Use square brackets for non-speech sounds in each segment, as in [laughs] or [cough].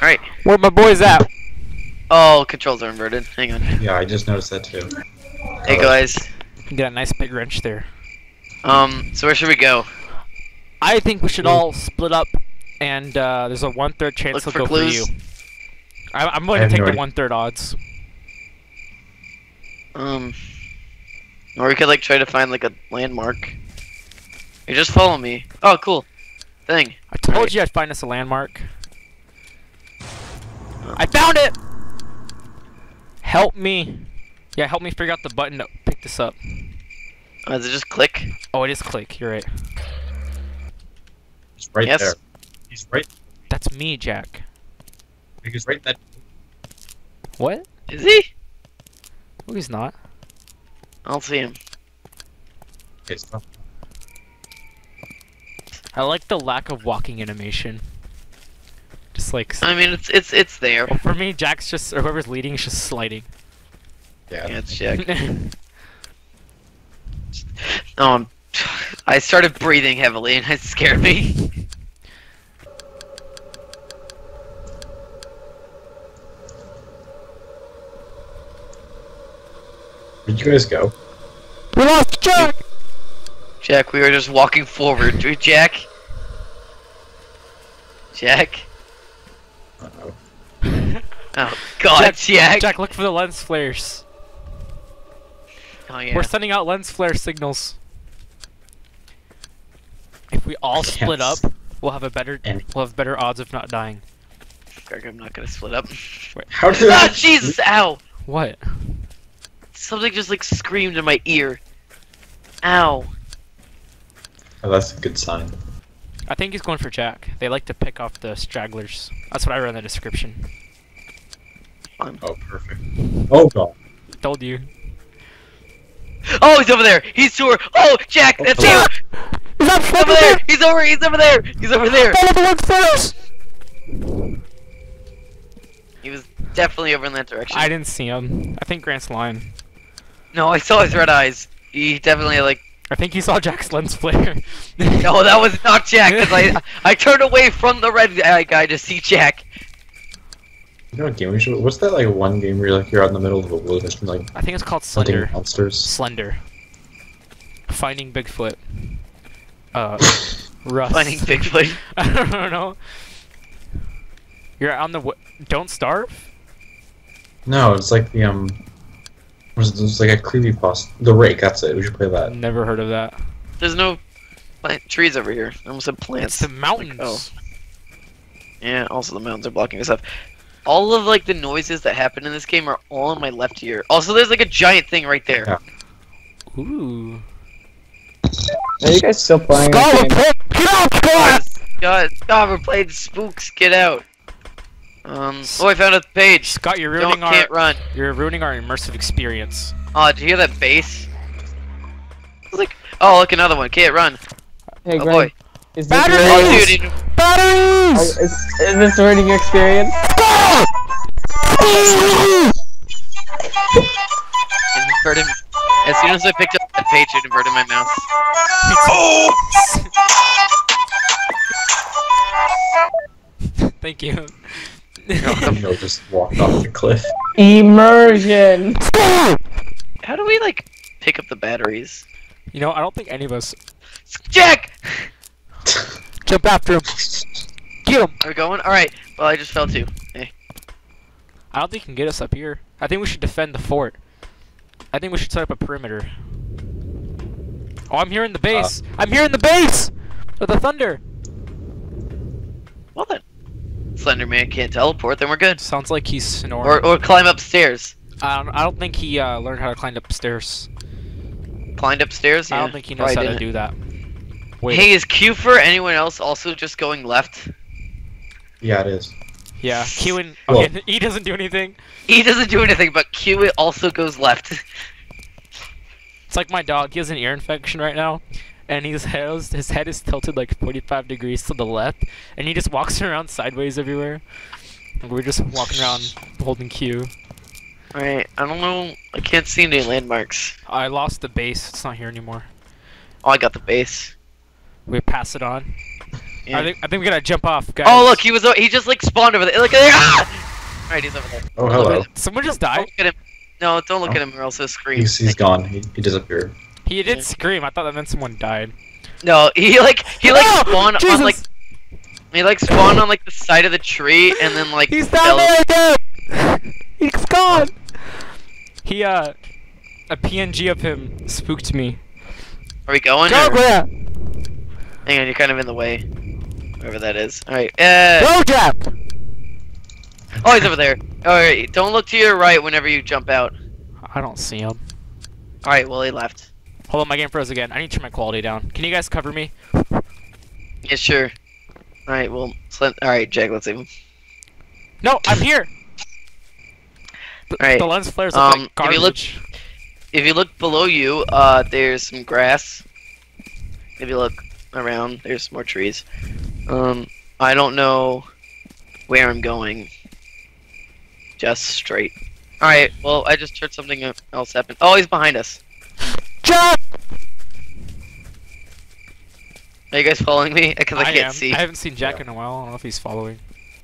Alright. Where my boys at? Oh, controls are inverted. Hang on. Yeah, I just noticed that too. Hey guys. Get a nice big wrench there. Um, so where should we go? I think we should all split up, and uh, there's a one third chance Look he'll for go clues. for you. I, I'm going to take no the one third odds. Um, or we could like try to find like a landmark. You just follow me. Oh, cool. Thing. I told Alright. you I'd find us a landmark. I found it! Help me. Yeah, help me figure out the button to pick this up. Uh, does it just click? Oh, it is click. You're right. He's right Yes. there. He's right. That's me, Jack. He's right in that. What? Is he? Oh, he's not. I don't see him. Okay, stop. I like the lack of walking animation. Just like I mean, it's it's it's there. well, for me, Jack's just or whoever's leading is just sliding. Yeah. Yeah, it's Jack. Oh, I'm, I started breathing heavily and it scared me. Where'd you guys go? we lost Jack. Jack, we were just walking forward. Dude, Jack. Jack. Uh-oh. Oh God, Jack. Jack, look for the lens flares. Oh yeah. We're sending out lens flare signals. If we all can't split up, we'll have a better any- we'll have better odds of not dying. Greg, I'm not gonna split up. How did ah, that? Jesus! Ow! What? Something just like screamed in my ear. Ow! Oh, that's a good sign. I think he's going for Jack. They like to pick off the stragglers. That's what I read in the description. Oh, perfect. Oh god. Told you. Oh, he's over there. He's to her. Oh, Jack, oh, that's you. Is that He's over there. He's over. He's over there. He's over there. Follow the lens flares! He was definitely over in that direction. I didn't see him. I think Grant's lying. No, I saw his red eyes. He definitely like. I think he saw Jack's lens flare. [laughs] No, that was not Jack. Cause I I turned away from the red eye guy to see Jack. You know what game we should? What's that like one game where you're like you're out in the middle of a wilderness and like I think it's called Slender. monsters? Slender. Finding Bigfoot. Uh, [laughs] Rust. Finding Bigfoot. [laughs] I don't know. You're on the. W- don't starve. No, it's like the um. Was it, it's like a creepy boss. The rake. That's it. We should play that. Never heard of that. There's no plant trees over here. I almost said It's plants. the mountains. oh. Yeah. Also, the mountains are blocking us up. All of like the noises that happen in this game are all in my left ear. Also, there's like a giant thing right there. Yeah. Ooh. Are you guys still playing this game? get out, God, God, God, we're playing spooks. Get out. Um. Oh, I found a page. Scott, you're Don't ruining our. can't run. You're ruining our immersive experience. Oh, did you hear that bass? Like, oh, look, another one. Can't run. Hey, Oh Greg, boy. is this Batteries! ruining, Oh, dude. it- oh, Batteries! is, is this ruining your experience? It inverted. As soon as I picked up that page, it inverted my mouse. [laughs] Thank you. You know, just walked off the cliff. Immersion! How do we like pick up the batteries? you know, I don't think any of us Jack. jump after him. Get him. Are we going? All right. Well, I just fell too. Hey. I don't think he can get us up here. I think we should defend the fort. I think we should set up a perimeter. Oh, I'm here in the base. Uh. I'm here in the base of the thunder. Well then. Slender Man can't teleport. Then we're good. Sounds like he's snoring. Or or climb upstairs. I don't. I don't think he uh, learned how to climb upstairs. Climbed upstairs. I don't think he knows how to didn't. do that. Wait. Hey, is Q for anyone else also just going left? Yeah, it is. Yeah. Q and [laughs] Okay, [laughs] he doesn't do anything. He doesn't do anything, but Q also goes left. [laughs] It's like my dog. He has an ear infection right now, and his head is, his head is tilted like 45 degrees to the left, and he just walks [laughs] around sideways everywhere. And we're just walking around holding Q. Alright, I don't know. I can't see any landmarks. I lost the base. It's not here anymore. Oh, I got the base. We pass it on. Yeah. I think I think we gotta jump off, guys. Oh look, he was o- he just like spawned over there. Look at [laughs] ah! Alright, he's over there. Oh, hello. Someone just Don't died. look at him. No, don't look Oh. at him or else he'll scream. He's, he's gone. He, he disappeared. He did Yeah. scream. I thought that meant someone died. No, he like he like Oh, spawned on like he like spawned on like the side of the tree and then like He's fell- down there again. [laughs] He's gone. He uh, a PNG of him spooked me. Are we going? Go or- grab. Hang on, you're kind of in the way. Wherever that is. Alright. Uh, Go jab. oh, he's over there. Alright, don't look to your right whenever you jump out. I don't see him. Alright, well, he left. Hold on, my game froze again. I need to turn my quality down. Can you guys cover me? Yeah, sure. Alright, well, alright, Jack, let's leave him. No, I'm here. The, Alright, the lens flares look um, like if you look- If you look below you, uh, there's some grass. If you look around, there's more trees. Um, I don't know where I'm going. Just straight. Alright, well, I just heard something else happen. Oh, he's behind us. Jump! Are you guys following me? [laughs] Because I, I, can't am. see. I haven't seen Jack in a while. I don't know if he's following.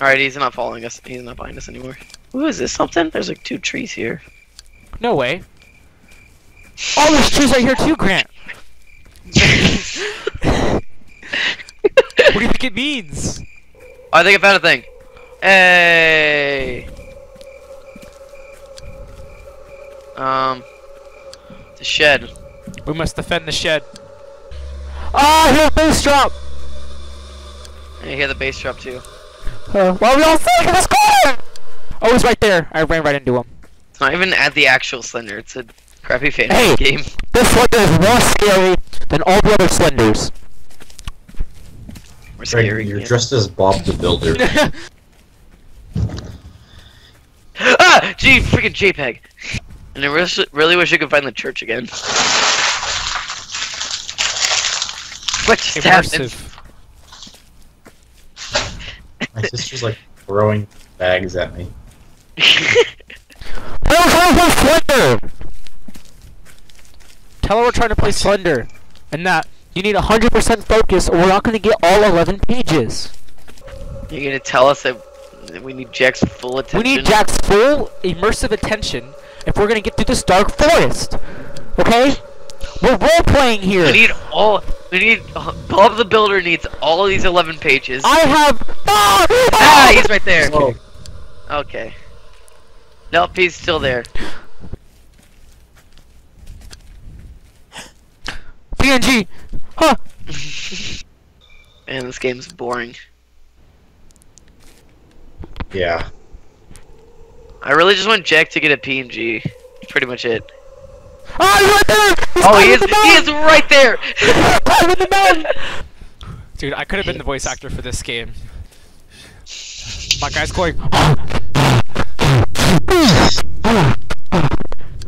Alright, he's not following us. He's not behind us anymore. Ooh, is this something? There's like two trees here. No way. Oh, there's trees right here too, Grant. what do you think it means? Oh, I think I found a thing. Hey. Um, it's a shed. We must defend the shed. Ah, a base drop. And you hear the bass drop too. Uh, why are we all sitting in this corner? Oh, he's right there. I ran right into him. It's not even at the actual Slender. It's a crappy fantasy Hey. game. This slender is more scary than all the other slenders. We're Greg, scary. you're yeah. dressed as Bob the Builder. [laughs] ah! Gee, freaking JPEG. And I really, really wish I could find the church again. [laughs] What just happened? Immersive. My sister's like throwing bags at me. Tell her we're slender. Tell her we're trying to play slender, and that you need 100% focus, or we're not going to get all 11 pages. You're gonna tell us that we need Jack's full attention. We need Jack's full immersive attention if we're going to get through this dark forest. Okay? We're role playing here. We need all. We need. Uh, Bob the Builder needs all of these 11 pages. I have. Ah! ah, he's right there. Whoa. Okay. Nope, he's still there. PNG. Huh? [laughs] Man, this game's boring. Yeah. I really just want Jack to get a PNG. Pretty much it. He's right there. He's Oh, he is. the He is right there. [laughs] climbing the mountain. Dude, I could have been the voice actor for this game. My guy's going.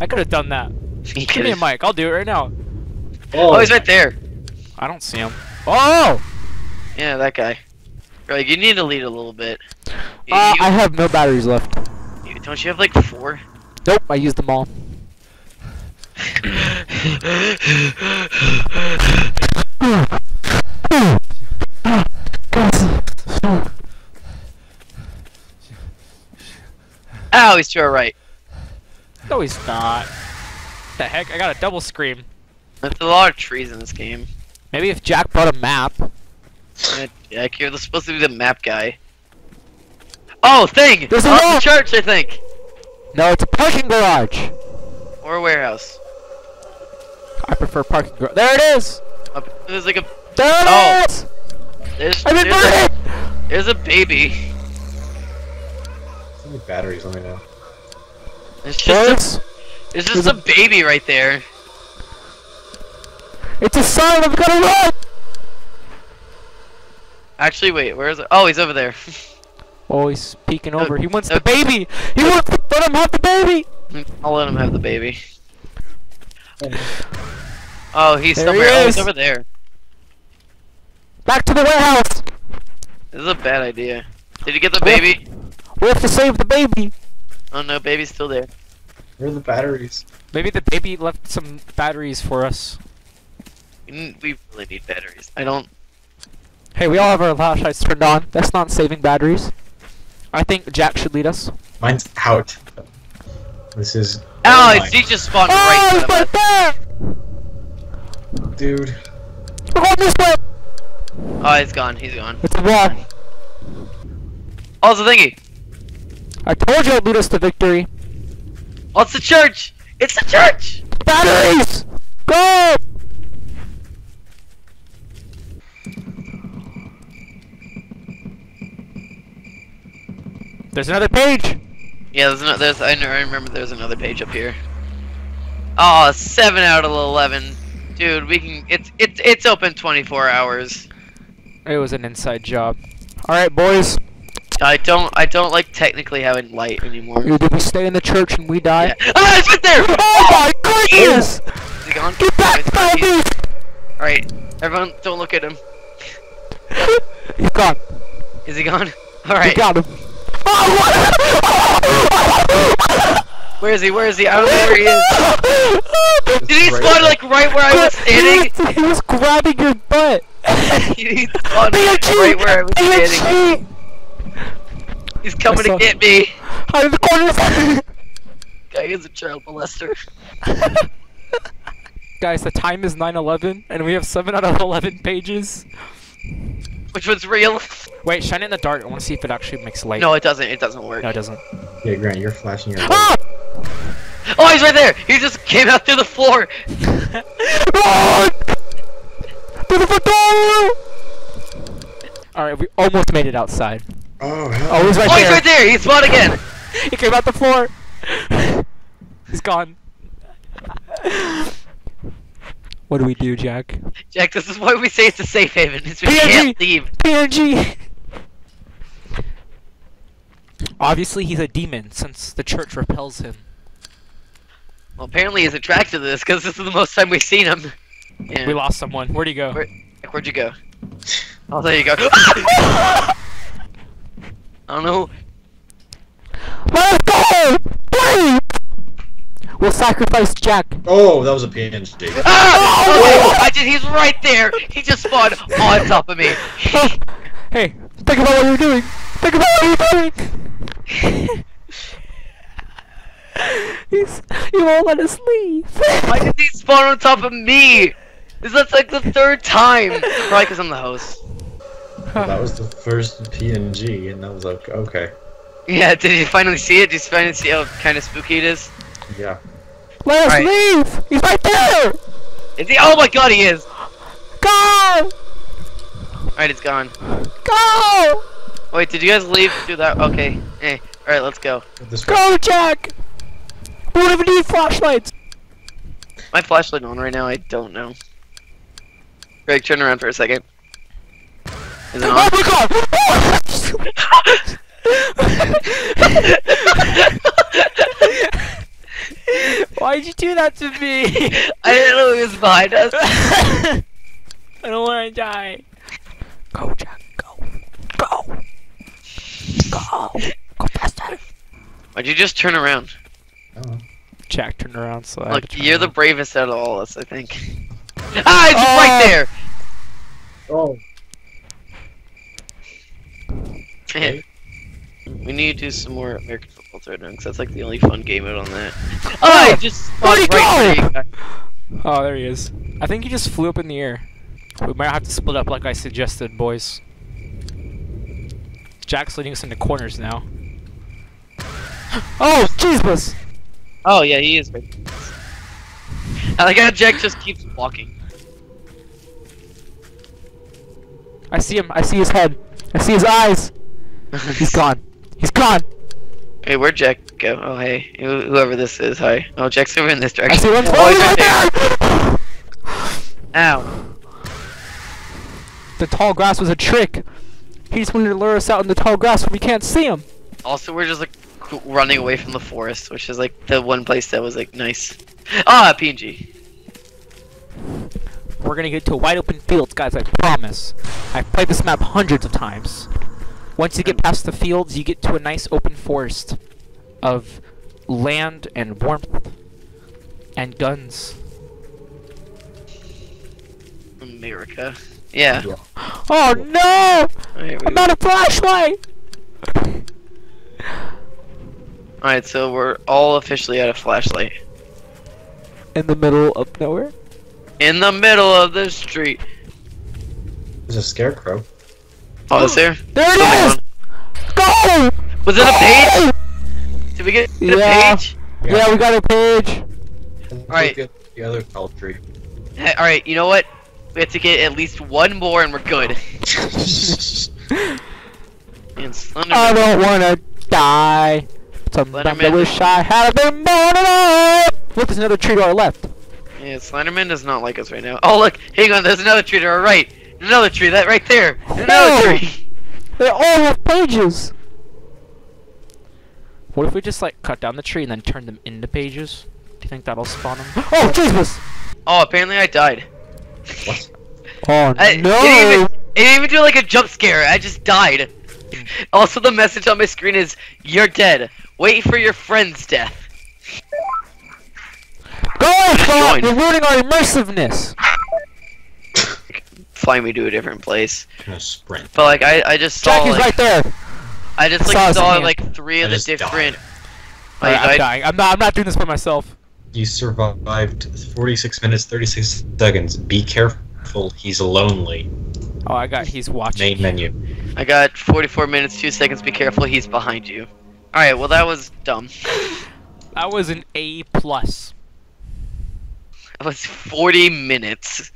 I could have done that. Give me a mic. I'll do it right now. Oh, he's right there. I don't see him. Oh! Yeah, that guy. Like, you need to lead a little bit. You- Uh, you- I have no batteries left. you- don't you have like four? Nope, I used them all. Ow, he's to our right. No, he's not. The heck? I got a double scream. There's a lot of trees in this game. Maybe if Jack brought a map. Yeah, Jack, you're supposed to be the map guy. Oh, thing! There's a oh, church, I think! No, it's a parking garage. Or a warehouse. I prefer parking garage. There it is. Up, there's like a There it Oh. is! there's, I'm there's, a, inverted. there's a baby. How many batteries? Let me know. It's just Boys, a, there's just a baby right there. it's a sign. I've got to run. Actually, wait, where is it? Oh, he's over there. [laughs] Oh, he's peeking No, over. He wants no. the baby. He wants to let him have the baby. I'll let him have the baby. Oh, he's There somewhere. he oh, he's over there. Back to the warehouse. This is a bad idea. Did you get the baby? We have to save the baby. Oh no, baby's still there. Where are the batteries? Maybe the baby left some batteries for us. Mm, we really need batteries. I don't Hey, we all have our flashlights turned on. That's not saving batteries. I think Jack should lead us. Mine's out. This is. Oh, my- he just spawned oh, right oh, to the it's right left. there! dude. We're going this way! Oh, he's gone. He's gone. It's a wall. Oh, it's a thingy. I told you I'd lead us to victory. Oh, it's the church. It's the church. Batteries! Go! There's another page! Yeah, there's no, there's I, know, I remember there's another page up here. Oh, seven out of eleven, dude. We can. It's it's it's open 24 hours. It was an inside job. Alright, boys. I don't I don't like technically having light anymore. Did we stay in the church and we die. Yeah. Ah, it's right there. Oh my goodness! Is he gone? Get back, All baby! right, everyone, don't look at him. [laughs] He's gone. Is he gone? [laughs] All We right. got him. [laughs] Where is he? Where is he? I don't know where he is. Did he Right spawn there. like right where I was He standing? was, he was grabbing your butt. [laughs] he spawned PNG! right where I was standing. PNG! He's coming to get me. Hide in the corners. [laughs] Guy is a child molester. [laughs] Guys, the time is 9:11, and we have seven out of 11 pages. Which one's real? Wait, shine it in the dark. I want to see if it actually makes light. No, it doesn't. It doesn't work. no, it doesn't. Yeah, Grant, you're flashing your light. Ah! Oh, he's right there. He just came out through the floor. [laughs] Run! To the front door! All right, we almost made it outside. Oh, hell. Oh, he's right Oh, he's there. right there. He spawned again. [laughs] He came out the floor. [laughs] he's gone. What do we do, Jack? Jack, this is why we say it's a safe haven. Is we PNG. can't leave. PNG. Obviously, he's a demon since the church repels him. Well, apparently he's attracted to this because this is the most time we've seen him. Yeah. We lost someone. Where'd he go? Where, where'd you go? Oh, there you go. [laughs] I don't know. Let's go! Please! We'll sacrifice Jack. Oh, that was a PNG. Ah! Oh, I just, he's right there. He just spawned on top of me. hey, think about what you're doing. Think about what you're doing. [laughs] He's, he won't let us leave. Why did he spawn on top of me? This is like the third time. Probably because I'm the host. that was the first PNG, and that was like, okay. Yeah, did you finally see it? Did you finally see how kind of spooky it is? Yeah. Let us Alright. leave. He's right there. Is he? Oh my god, he is! Go! Alright, it's gone. Go! Wait, did you guys leave? Do that? Okay. Hey, alright, let's go. Go, Jack! We don't even need flashlights. My flashlight on right now? I don't know. Greg, turn around for a second. Is it Oh my god! [laughs] Why'd you do that to me? I didn't know he was behind us. [laughs] I don't want to die. Go, Jack. Go. Go. Go. Go faster. Why'd you just turn around? Oh. Jack turned around, so I Look, you're the bravest out of all of us, I think. [laughs] Ah, it's Oh. right there! Oh. Man, [laughs] we need to do some more American Football Throwdown, because that's like the only fun game out on that. Oh, I just Where'd he right go? where you Oh, there he is. I think he just flew up in the air. We might have to split up like I suggested, boys. Jack's leading us into corners now. [gasps] Oh, Jesus! Oh, yeah, he is right I like how Jack just keeps walking. I see him. I see his head. I see his eyes. [laughs] He's gone. He's gone. Hey, where'd Jack go? Oh, hey. Whoever this is, hi. Oh, Jack's over in this I direction. see one. Oh, he's right there. [laughs] Ow. The tall grass was a trick. He just wanted to lure us out in the tall grass when we can't see him. Also, we're just like running away from the forest, which is like the one place that was like nice. Ah, PNG. We're gonna get to a wide open field, guys. I promise. I've played this map hundreds of times. Once you get past the fields, you get to a nice open forest of land and warmth and guns. America. Yeah. Oh no! I'm out of flashlight! Alright, so we're all officially out of flashlight. In the middle of nowhere? In the middle of the street. There's a scarecrow. Oh, is oh, there? There it Something is! on- Go! Was it a page? Did we get a Yeah. page? Yeah, yeah. we got a page. Alright. Look the other tall tree. Hey, Alright, you know what? We have to get at least one more and we're good. [laughs] [laughs] And I don't wanna die. Sometimes I wish I had been born alive. Look, there's another tree to our left. Yeah, Slenderman does not like us right now. Oh look, hang on, there's another tree to our right. Another tree, that right there. Another No. tree. They all have pages. What if we just like cut down the tree and then turn them into pages? Do you think that'll spawn them? [laughs] Oh Jesus! Oh, apparently I died. what? Oh [laughs] I, no! It didn't, even, it didn't even do like a jump scare. I just died. [laughs] Also, the message on my screen is, "You're dead. Wait for your friend's death." Go on, Thought! Join. You're ruining our immersiveness. [laughs] Fly me to a different place. Gonna sprint. But like, I, I just saw Jackie's like, right there. I just Saw like his saw hand. like three I of the different. died. Oh, I'm died? dying. I'm not. I'm not doing this by myself. You survived 46 minutes 36 seconds. Be careful, he's lonely. Oh, I got. He's watching. Main menu. I got 44 minutes, two seconds. Be careful, he's behind you. All right, well that was dumb. That was an A plus. That was 40 minutes.